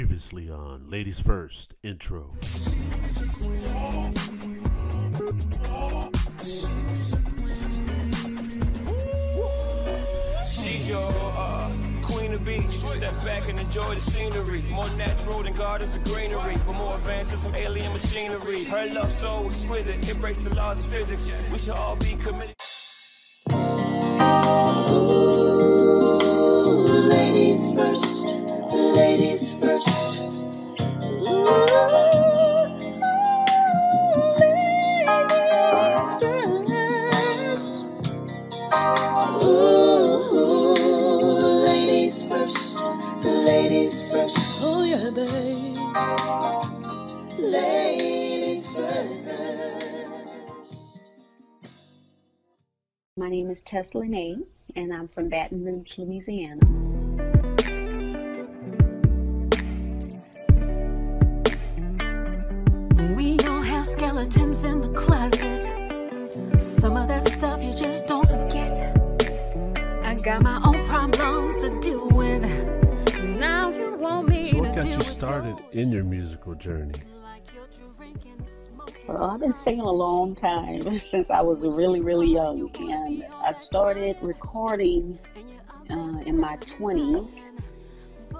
Previously on Ladies First intro. She's your uh, queen of beach. Step back and enjoy the scenery. More natural than gardens of greenery, but more advanced than some alien machinery. Her love so exquisite, embrace the laws of physics. We should all be committed. Ooh, ladies first, ladies first. My name is Tesla Nay, and I'm from Baton Rouge, Louisiana. We all have skeletons in the closet. Some of that stuff you just don't forget. I got my own problems to deal with. Now you want me So, to what got deal you started yours. in your musical journey? Well, I've been singing a long time since I was really, really young, and I started recording uh, in my 20s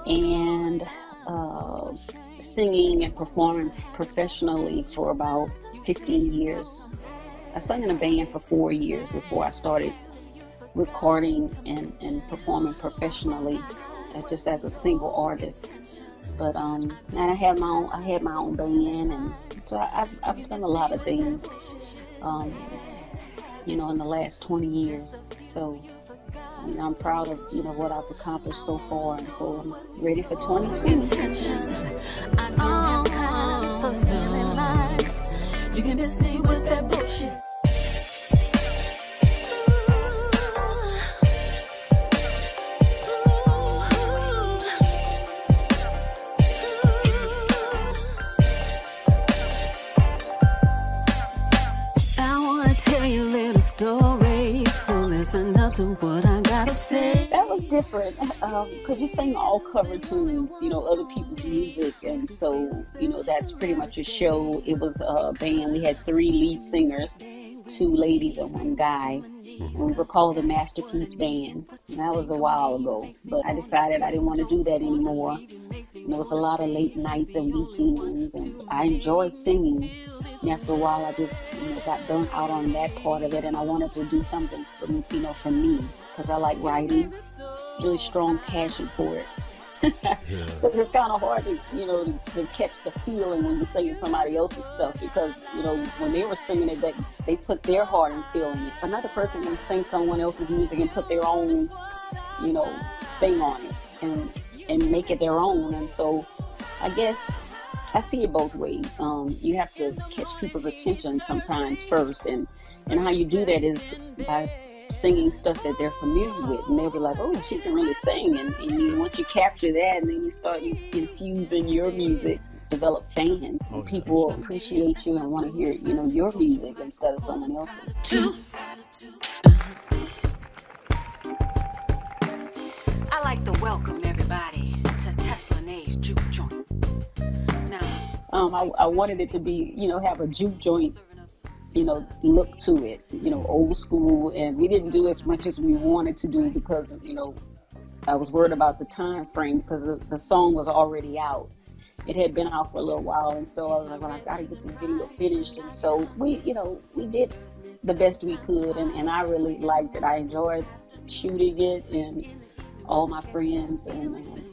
and uh, singing and performing professionally for about 15 years. I sang in a band for four years before I started recording and, and performing professionally, uh, just as a single artist. But um, and I had my own, I had my own band, and so I, I've, I've done a lot of things, um, you know, in the last 20 years. So you know, I'm proud of you know what I've accomplished so far, and so I'm ready for 2020. What I gotta say. That was different um, because you sing all cover tunes, you know, other people's music, and so you know that's pretty much a show. It was a band. We had three lead singers, two ladies and one guy. We were called the Masterpiece Band. And that was a while ago, but I decided I didn't want to do that anymore. Know, it was a lot of late nights and weekends, and I enjoyed singing. And after a while, I just you know got burnt out on that part of it, and I wanted to do something for me, you know for me because I like writing, really strong passion for it. Yeah. Because it's kind of hard to, you know, to, to catch the feeling when you're singing somebody else's stuff. Because, you know, when they were singing it, they, they put their heart and feelings. Another person can sing someone else's music and put their own, you know, thing on it and and make it their own. And so, I guess I see it both ways. Um, you have to catch people's attention sometimes first, and and how you do that is by singing stuff that they're familiar with, and they'll be like, "Oh, she can really sing." And, and you, once you capture that, and then you start infusing your music, develop fans. Oh, yeah. People appreciate you and want to hear, you know, your music instead of someone else's. two. Um, I, I wanted it to be, you know, have a juke joint, you know, look to it, you know, old school. And we didn't do as much as we wanted to do because, you know, I was worried about the time frame because the, the song was already out. It had been out for a little while, and so I was like, well, I gotta get this video finished. And so we, you know, we did the best we could, and, and I really liked it. I enjoyed shooting it, and all my friends, and um,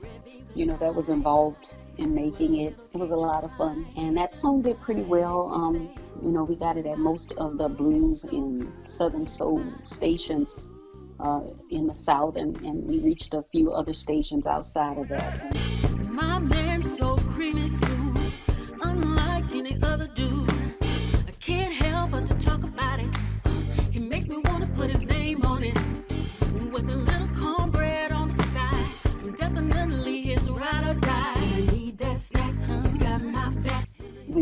you know, that was involved in making it. It was a lot of fun, and that song did pretty well. Um, you know, we got it at most of the blues and southern soul stations uh, in the south, and, and we reached a few other stations outside of that.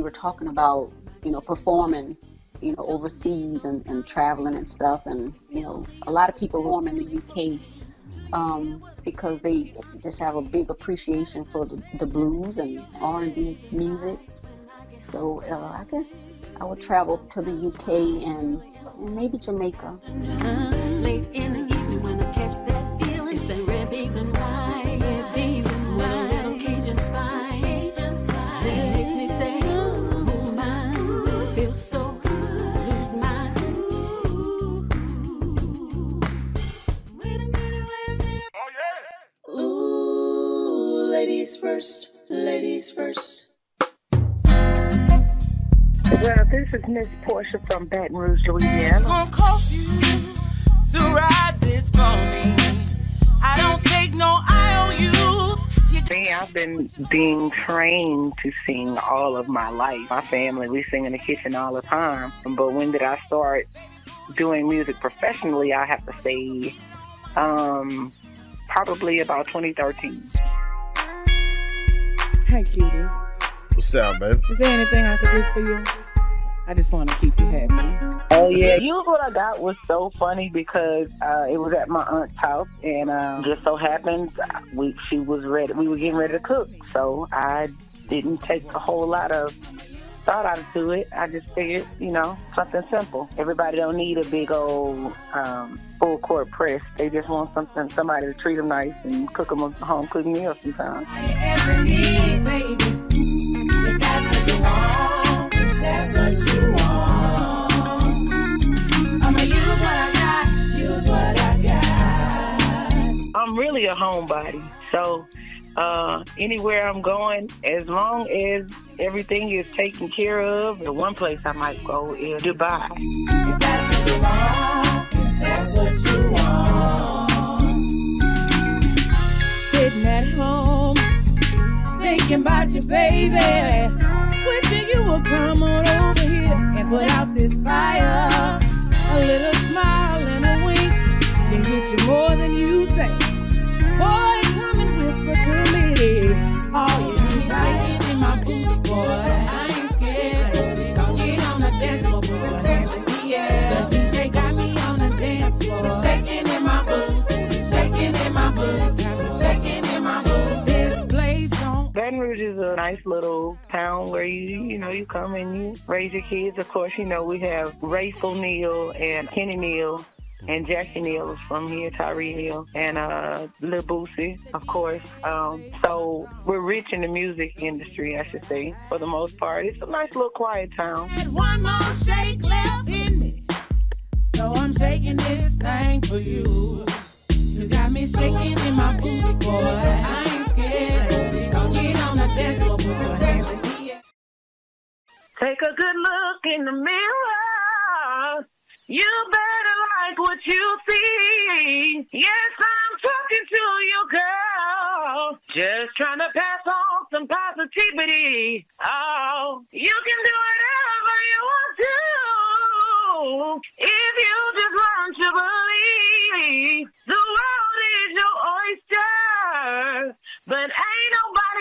Were talking about, you know, performing, you know, overseas and, and traveling and stuff. And, you know, a lot of people perform in the UK um, because they just have a big appreciation for the, the blues and R&B music. So uh, I guess I would travel to the UK and, and maybe Jamaica. Ladies first, ladies first. Well, this is Miss Portia from Baton Rouge, Louisiana. gonna cost you to ride this for me. I don't take no IOUs. You Me, I've been being trained to sing all of my life. My family, we sing in the kitchen all the time. But when did I start doing music professionally? I have to say, um, probably about 2013. Hey, cutie. What's up, baby? Is there anything I can do for you? I just want to keep you happy. Oh yeah, you know what I got was so funny because uh, it was at my aunt's house, and um, just so happened we she was ready. We were getting ready to cook, so I didn't take a whole lot of thought out to it. I just figured, you know, something simple. Everybody don't need a big old um, full court press. They just want something, somebody to treat them nice and cook them a home cooked meal sometimes. ever need, baby. If that's what you want, that's what you want. I'ma use what I got, use what I got. I'm really a homebody, so uh, anywhere I'm going, as long as everything is taken care of, the one place I might go is Dubai. Sitting at home, thinking about you, baby. Wishing you would come on over here and put out this fire. A little smile and a wink can get you more than you think. Boy, nice little town where you, you know, you come and you raise your kids. Of course, you know, we have Raful Neal and Kenny Neal and Jackie Neal is from here, Tyree Neal, and uh, Lil Boosie, of course. Um, so we're rich in the music industry, I should say, for the most part. It's a nice little quiet town. One more shake left in me. So I'm shaking this thing for you. You got me shaking in my boots, boy. I ain't scared. Take a good look in the mirror. You better like what you see. Yes, I'm talking to you, girl. Just trying to pass on some positivity. Oh, you can do whatever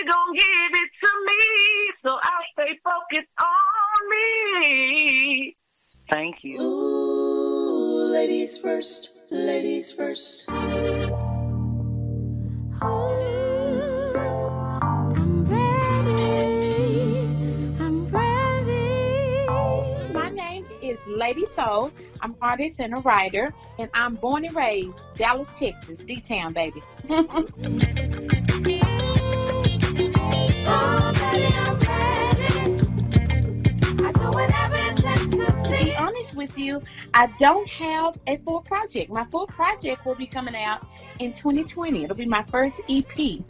gonna give it to me. So I'll stay focused on me. Thank you. Ooh, ladies first, ladies first. I'm ready. I'm ready. My name is Lady Soul. I'm artist and a writer, and I'm born and raised Dallas, Texas, D-Town, baby. with you, I don't have a full project. My full project will be coming out in 2020. It'll be my first EP.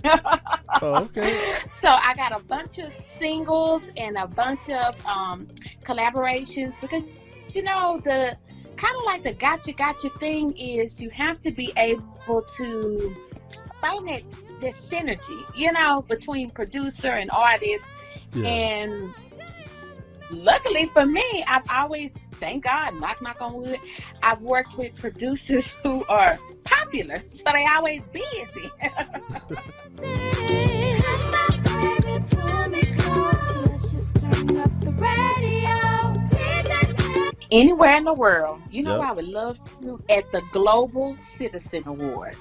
Oh, okay. So I got a bunch of singles and a bunch of um, collaborations because you know the kind of like the gotcha gotcha thing is you have to be able to find that that synergy, you know, between producer and artist. Yeah. And luckily for me, I've always, thank God, knock knock on wood, I've worked with producers who are popular, so they always busy. Come on, baby, pull me close. Let's just turn up the radio. Anywhere in the world. You know, Yep. I would love to at the Global Citizen Award.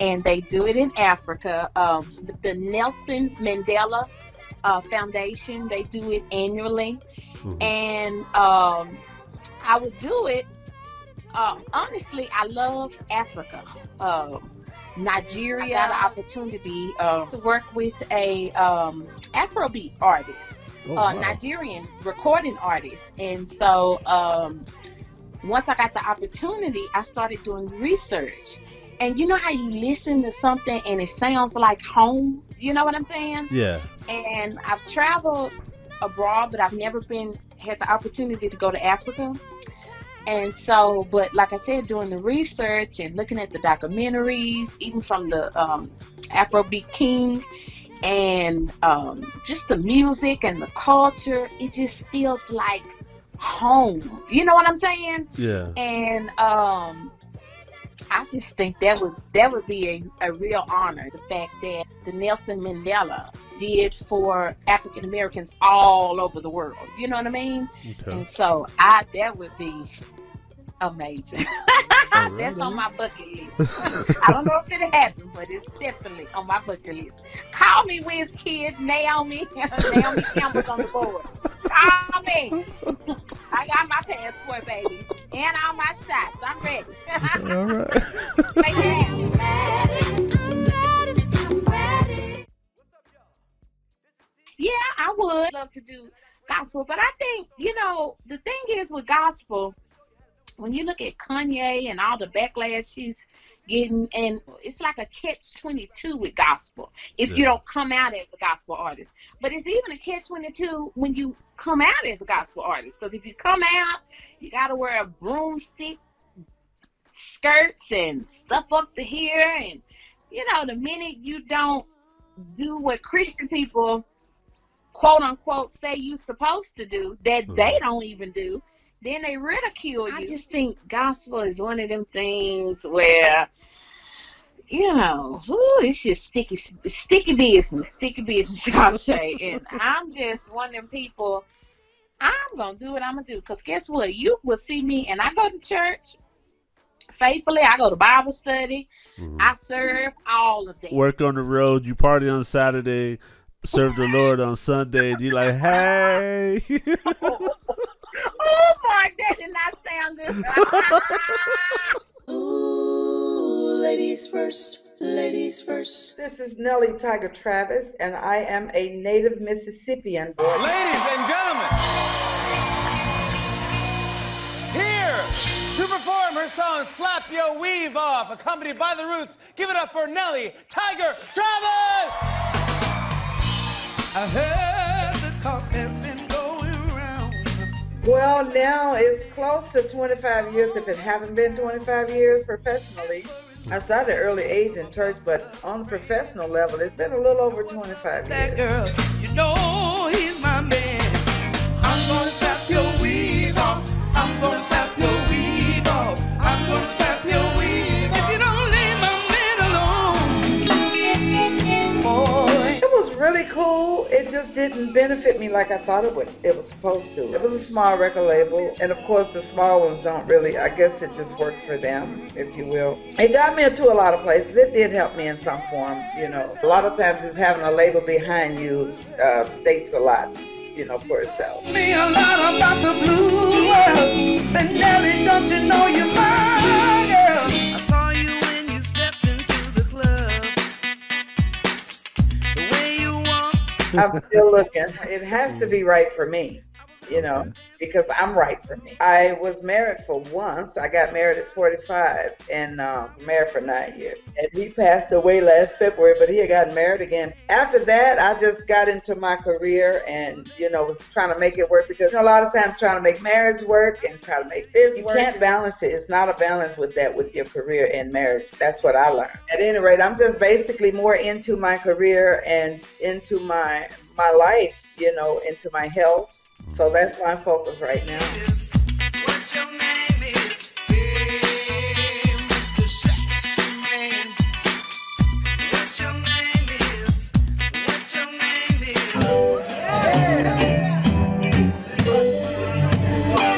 And they do it in Africa. Um, the Nelson Mandela uh, Foundation, they do it annually, and um, I would do it. Uh, honestly, I love Africa. Um Nigeria, I got an opportunity uh, to work with a um, Afrobeat artist, Oh, uh, wow. Nigerian recording artist, and so um, once I got the opportunity, I started doing research. And you know how you listen to something and it sounds like home? You know what I'm saying? Yeah. And I've traveled abroad, but I've never been had the opportunity to go to Africa. And so, but like I said, doing the research and looking at the documentaries, even from the um, Afrobeat King, and um, just the music and the culture, it just feels like home. You know what I'm saying? Yeah. And um, I just think that would that would be a, a real honor. The fact that the Nelson Mandela did for African Americans all over the world. You know what I mean? Okay. And so I that would be amazing. That's on my bucket list. I don't know if it'll happen, but it's definitely on my bucket list. Call me Wizkid, Naomi. Naomi Campbell's on the board. Call me. I got my passport, baby. And all my shots. I'm ready. All right. Make it happen. Yeah, I would love to do gospel, but I think, you know, the thing is with gospel, when you look at Kanye and all the backlash she's getting, and it's like a catch 22 with gospel if you don't come out as a gospel artist. But it's even a catch 22 when you come out as a gospel artist, because if you come out, you got to wear a broomstick skirts and stuff up to here and you know the minute you don't do what christian people quote unquote say you're supposed to do that hmm. they don't even do then they ridicule you i just think gospel is one of them things where you know, ooh, it's just sticky, sticky business, sticky business, I'll say. And I'm just one of them people. I'm gonna do what I'm gonna do, cause guess what? You will see me, and I go to church faithfully. I go to Bible study. Mm-hmm. I serve all of that. Work on the road. You party on Saturday. Serve the Lord on Sunday. And you like, hey. Oh boy, that did not sound good. Ooh, ladies first, ladies first. This is Nellie Tiger Travis, and I am a native Mississippian. Ladies and gentlemen, here to perform her song Slap Your Weave Off, accompanied by the Roots. Give it up for Nellie Tiger Travis! I heard the talk Well, now it's close to 25 years, if it haven't been 25 years professionally. I started early age in church, but on the professional level, it's been a little over 25 years. Girl, you know he's my man. I'm gonna slap your weave off. I'm gonna slap your weave off. I'm gonna slap really cool. It just didn't benefit me like I thought it would. It was supposed to. It was a small record label, and of course the small ones don't really. I guess it just works for them, if you will. It got me into a lot of places. It did help me in some form. You know, a lot of times just having a label behind you uh, states a lot. You know, for itself. Me a lot about the blue world. But Nelly, don't you know my I'm still looking. It has to be mm. right for me, you know, because I'm right for me. I was married for once. I got married at 45 and uh, married for nine years. And he passed away last February, but he had gotten married again. After that, I just got into my career and, you know, was trying to make it work because you know, a lot of times trying to make marriage work and try to make this you work. You can't balance it. It's not a balance with that with your career and marriage. That's what I learned. At any rate, I'm just basically more into my career and into my my life, you know, into my health. So that's my focus right now. Mr. Sexy Man. What your name is? What your name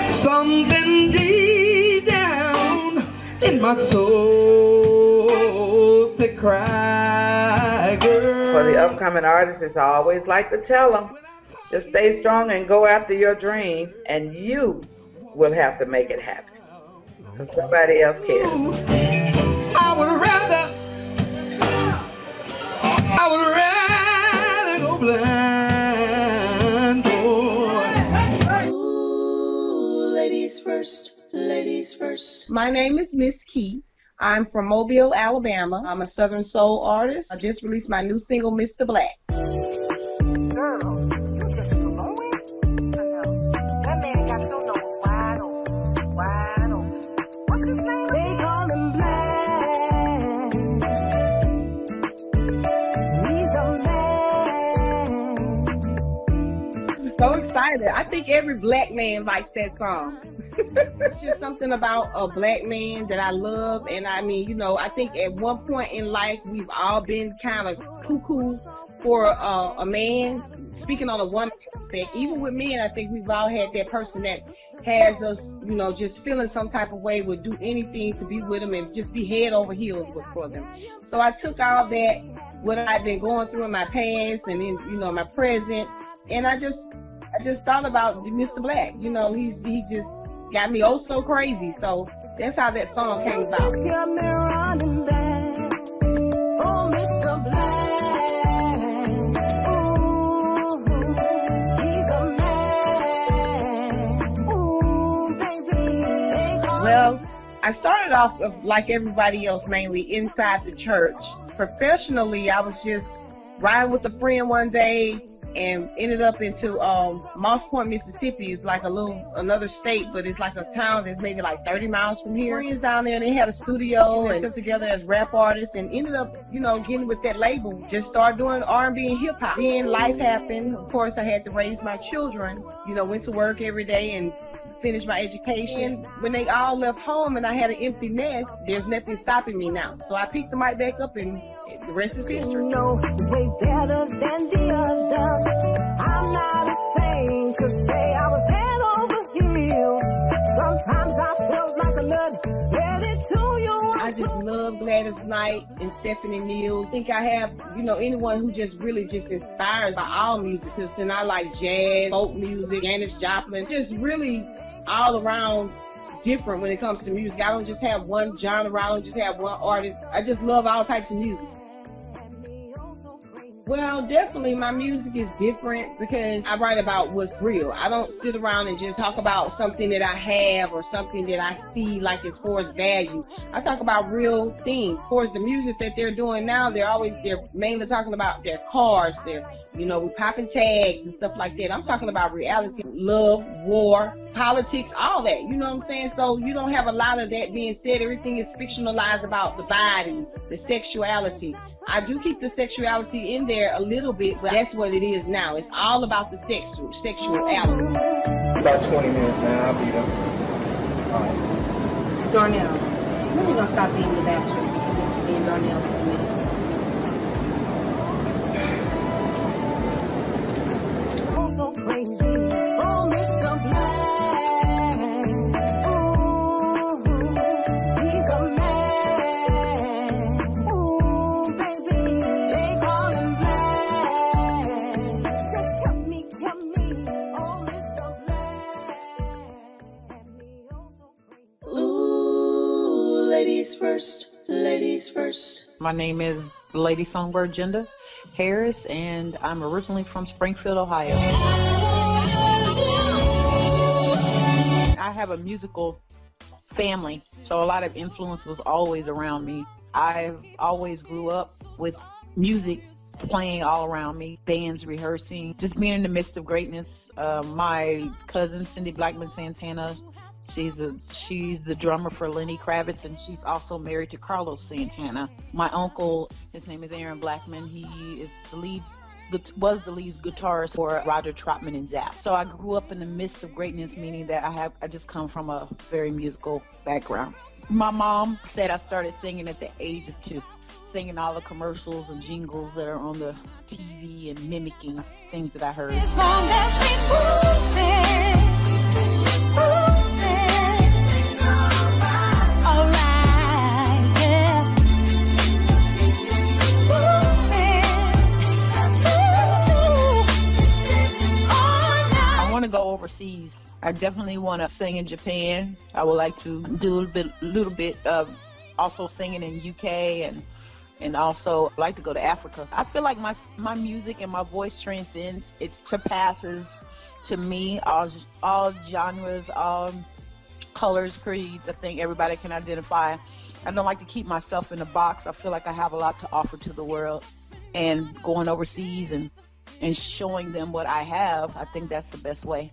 is? Something deep down in my soul says to cry, girl. For the upcoming artists, it's always like to tell them, just stay strong and go after your dream, and you will have to make it happen. Because nobody else cares. I would rather, I would rather go blind. Ooh, ladies first, ladies first. My name is Miss Key. I'm from Mobile, Alabama. I'm a Southern Soul artist. I just released my new single, Mr. Black. Girl, Man got your nose wide open, wide open. What's his name? They call him Black. He's a man. I'm so excited. I think every black man likes that song. it's just something about a black man that I love. And I mean, you know, I think at one point in life, we've all been kind of cuckoo for uh, a man. Speaking on a woman aspect, even with men, I think we've all had that person that has us, you know, just feeling some type of way, would do anything to be with them and just be head over heels with, for them. So I took all that, what I've been going through in my past and in, you know, my present, and I just, I just thought about Mr. Black. You know, he's he just got me oh so crazy. So that's how that song came about. I started off of, like everybody else, mainly inside the church. Professionally, I was just riding with a friend one day and ended up into um, Moss Point, Mississippi. It's like a little another state, but it's like a town that's maybe like 30 miles from here. Friends down there, and they had a studio and stuck together as rap artists, and ended up, you know, getting with that label. Just started doing R&B and hip hop. Then life happened. Of course, I had to raise my children. You know, went to work every day and finished my education. When they all left home and I had an empty nest, there's nothing stopping me now. So I picked the mic back up and the rest is history. You know is way better than the others. I'm not ashamed to say I was head over heels. Sometimes I felt like a nut headed to you. I just love Gladys Knight and Stephanie Mills. I think I have, you know, anyone who just really just inspires by all music. Because then I like jazz, folk music, Janis Joplin, just really all around different when it comes to music. I don't just have one genre. I don't just have one artist. I just love all types of music. Well, definitely my music is different because I write about what's real. I don't sit around and just talk about something that I have or something that I see like as far as value. I talk about real things. Of course, the music that they're doing now, they're always they're mainly talking about their cars, their you know, we popping tags and stuff like that. I'm talking about reality, love, war, politics, all that. You know what I'm saying? So you don't have a lot of that being said. Everything is fictionalized about the body, the sexuality. I do keep the sexuality in there a little bit, but that's what it is now. It's all about the sexual sexuality. About 20 minutes, man. I'll be there. All right. Darnell, when are we gonna stop being the bachelor because it's me and Darnell for a minute? Oh, so crazy. My name is Lady Songbird Jenda Harris, and I'm originally from Springfield, Ohio. I have a musical family, so a lot of influence was always around me. I always grew up with music playing all around me, bands rehearsing, just being in the midst of greatness. Uh, my cousin Cindy Blackman Santana, she's a she's the drummer for Lenny Kravitz, and she's also married to Carlos Santana. My uncle, his name is Aaron Blackman. He is the lead was the lead guitarist for Roger Troutman and Zapp. So I grew up in the midst of greatness, meaning that I have I just come from a very musical background. My mom said I started singing at the age of two, singing all the commercials and jingles that are on the TV and mimicking things that I heard. I definitely want to sing in Japan. I would like to do a little bit, little bit of also singing in UK and and also like to go to Africa. I feel like my my music and my voice transcends. It surpasses to me all all genres, all colors, creeds. I think everybody can identify. I don't like to keep myself in a box. I feel like I have a lot to offer to the world, and going overseas and and showing them what I have. I think that's the best way.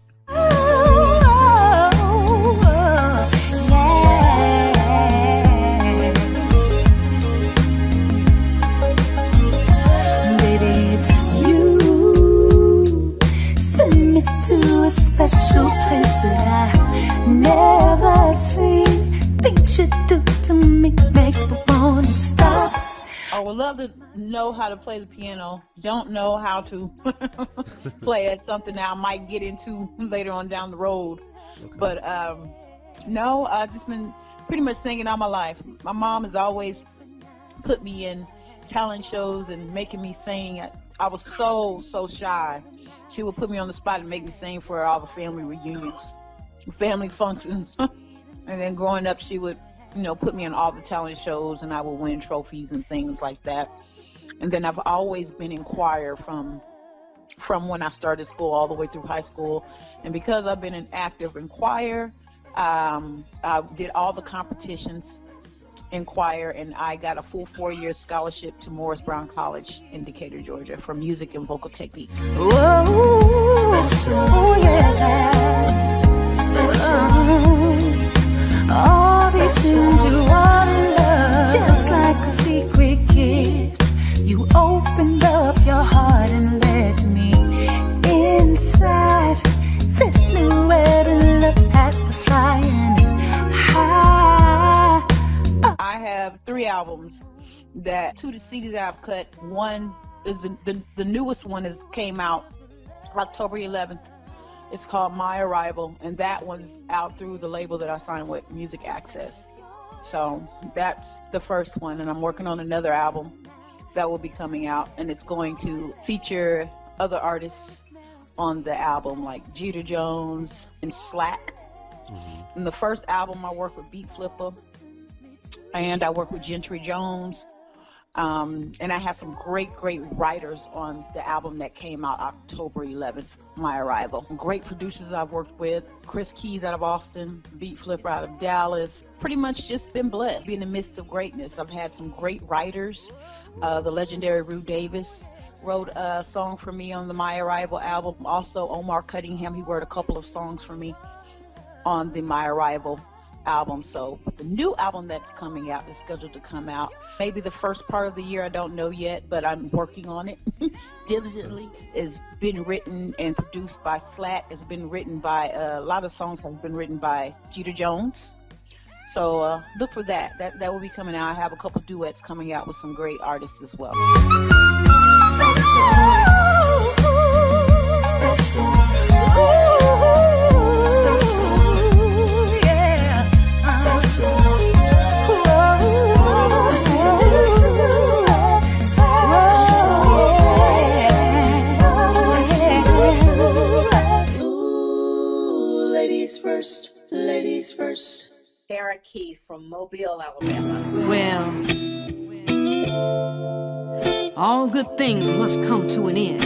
I would love to know how to play the piano. Don't know how to play it. Something that I might get into later on down the road. But um, no, I've just been pretty much singing all my life. My mom has always put me in talent shows and making me sing. I, I was so so shy. She would put me on the spot and make me sing for all the family reunions, family functions. and then growing up, she would you know, put me in all the talent shows and I would win trophies and things like that. And then I've always been in choir from from when I started school all the way through high school. And because I've been an active in choir, um, I did all the competitions in choir and I got a full four year scholarship to Morris Brown College in Decatur, Georgia for music and vocal technique. Whoa, special, yeah, special. All these things you want in love, just like a secret gift. You opened up your heart and let me inside. This new has been flying high. Uh. I have three albums that two of the CDs that I've cut. One is the, the, the newest one is came out October 11th. It's called My Arrival, and that one's out through the label that I signed with Music Access. So that's the first one, and I'm working on another album that will be coming out, and it's going to feature other artists on the album like Jeter Jones and Slack. In the first album, I worked with Beat Flipper, and I worked with Gentry Jones. Um, and I had some great, great writers on the album that came out October 11th, My Arrival. Great producers I've worked with Chris Keys out of Austin, Beat Flipper out of Dallas. Pretty much just been blessed. Be in the midst of greatness. I've had some great writers. Uh, the legendary Rue Davis wrote a song for me on the My Arrival album. Also, Omar Cunningham, he wrote a couple of songs for me on the My Arrival album. So, but the new album that's coming out is scheduled to come out maybe the first part of the year. I don't know yet, but I'm working on it diligently. It's been written and produced by Slack. It's been written by uh, a lot of songs have been written by Jeter Jones. So uh, look for that. That that will be coming out. I have a couple duets coming out with some great artists as well. First, ladies first. Sarah Keith from Mobile, Alabama. Well, all good things must come to an end.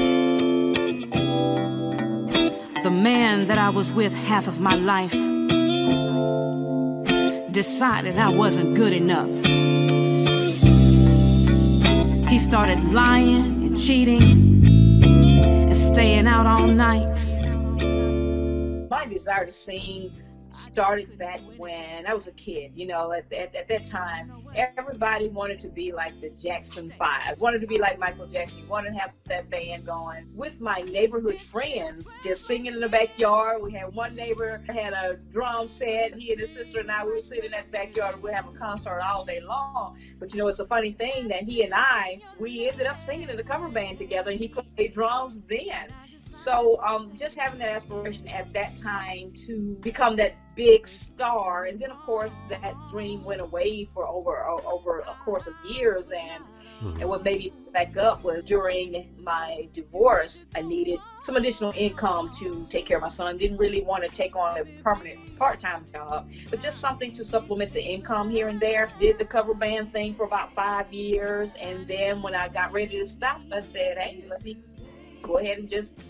The man that I was with half of my life decided I wasn't good enough. He started lying and cheating and staying out all night. My desire to sing started back when I was a kid. You know, at, at, at that time, everybody wanted to be like the Jackson Five, wanted to be like Michael Jackson, wanted to have that band going. With my neighborhood friends, just singing in the backyard. We had one neighbor had a drum set. He and his sister and I, we were sitting in that backyard we'd have a concert all day long. But you know, it's a funny thing that he and I, we ended up singing in the cover band together. And he played drums then. So um, just having that aspiration at that time to become that big star, and then of course that dream went away for over over a course of years, and and what made me back up was during my divorce, I needed some additional income to take care of my son. Didn't really want to take on a permanent part-time job, but just something to supplement the income here and there. Did the cover band thing for about five years, and then when I got ready to stop, I said, "Hey, let me go ahead and just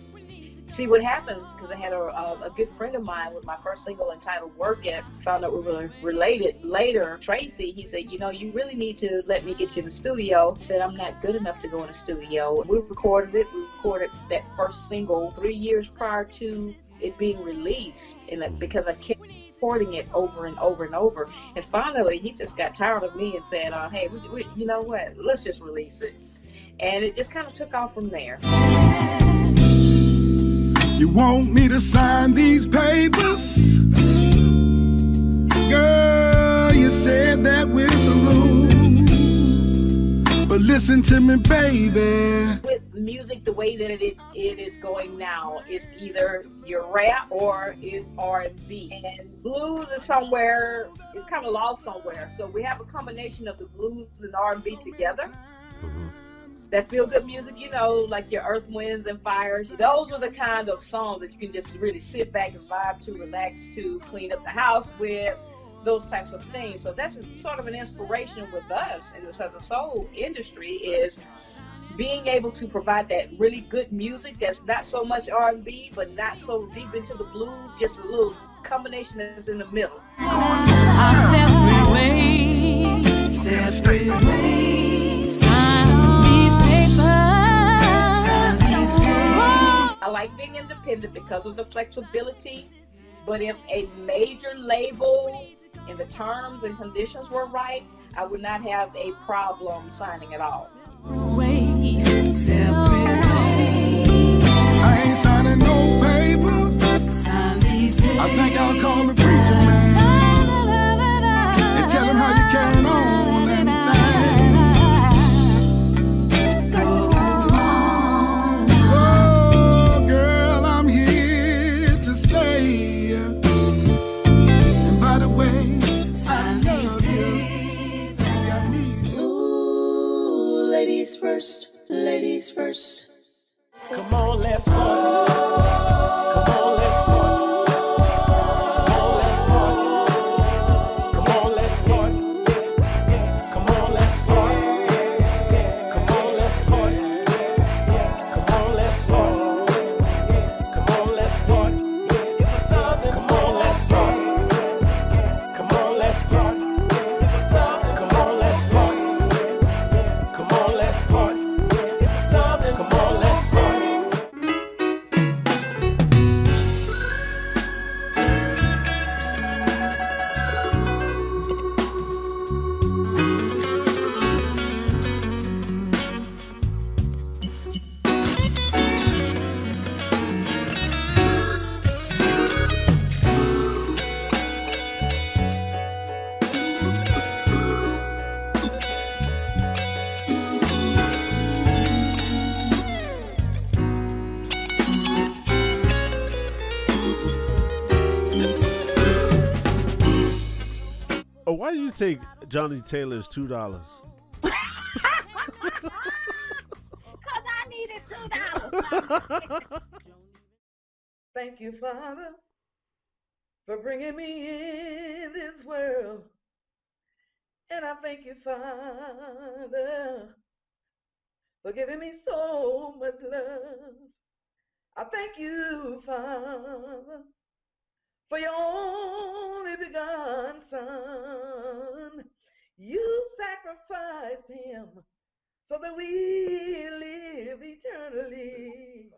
see what happens because I had a, a, a good friend of mine with my first single entitled Work It. Found out we were related later. Tracy, he said, You know, you really need to let me get you in the studio. Said, I'm not good enough to go in the studio. We recorded it. We recorded that first single three years prior to it being released. And because I kept recording it over and over and over. And finally, he just got tired of me and said, uh, Hey, we, we, you know what? Let's just release it. And it just kind of took off from there. You want me to sign these papers? Girl, you said that with the room. But listen to me, baby. with music the way that it, it is going now is either your rap or is r&b and blues is somewhere it's kind of lost somewhere so we have a combination of the blues and r&b together mm-hmm. That feel good music you know like your earth winds and fires. Those are the kind of songs that you can just really sit back and vibe to relax to clean up the house with those types of things. So that's sort of an inspiration with us in the southern soul industry is being able to provide that really good music that's not so much R&B, but not so deep into the blues, just a little combination that's in the middle. Like being independent because of the flexibility, but if a major label and the terms and conditions were right, I would not have a problem signing at all. I think I'll call the preacher man and tell him how you carrying on first, ladies first. Come on, let's party. Do you take Johnnie Taylor's two dollars? Cause I needed two dollars. Thank you, Father, for bringing me in this world. And I thank you, Father, for giving me so much love. I thank you, Father, for your only begotten Son. You sacrificed him so that we live eternally.